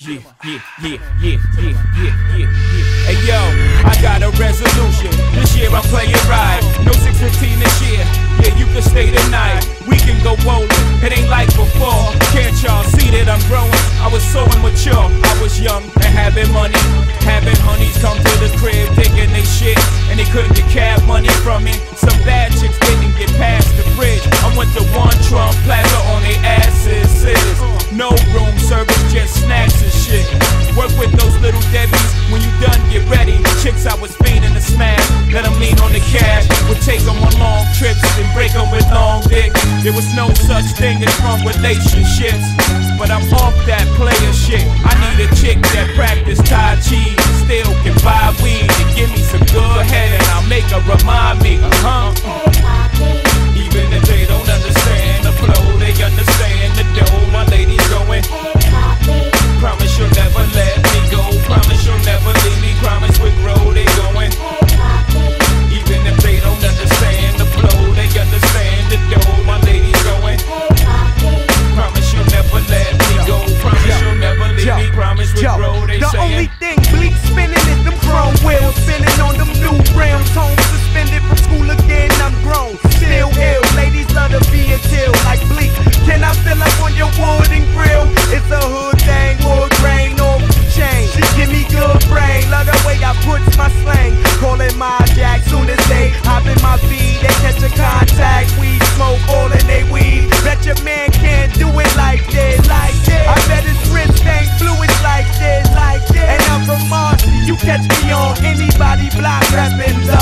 yeah, yeah, yeah, yeah, yeah, yeah, yeah. yeah. Hey yo, I got a resolution. This year I'm playing right. No 615 this year. Yeah, you can stay tonight. We can go rolling. It ain't like before. Can't y'all see that I'm growing? I was so immature. I was young and having money. Having honeys come to the crib thinking they shit. And they couldn't get cab money from me. Some long trips and break them with long dicks. There was no such thing as wrong relationships, but I'm off that player shit. I need But your man can't do it like this, like this. I bet his wrist ain't fluid like this, like this. And I'm from Mars, you catch me on anybody block rapping.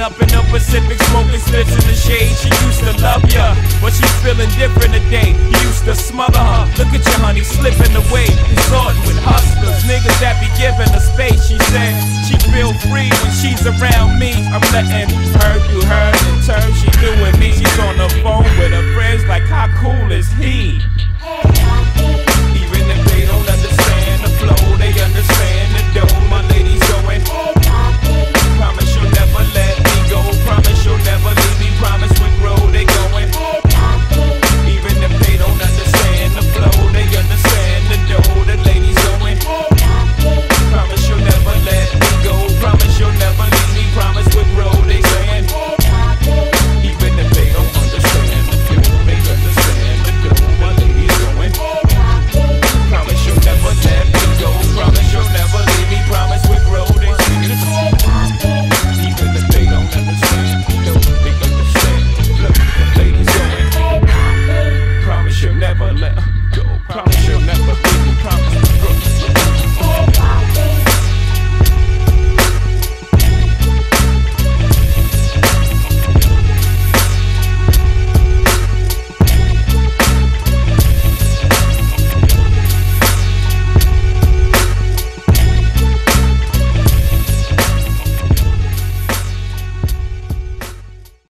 Waking up in the Pacific, smoking slips in the shade. She used to love ya, but she's feeling different today. You used to smother her. Look at your honey slipping away. Resorting with hustlers, niggas that be giving her space. She said she feel free when she's around me. I'm letting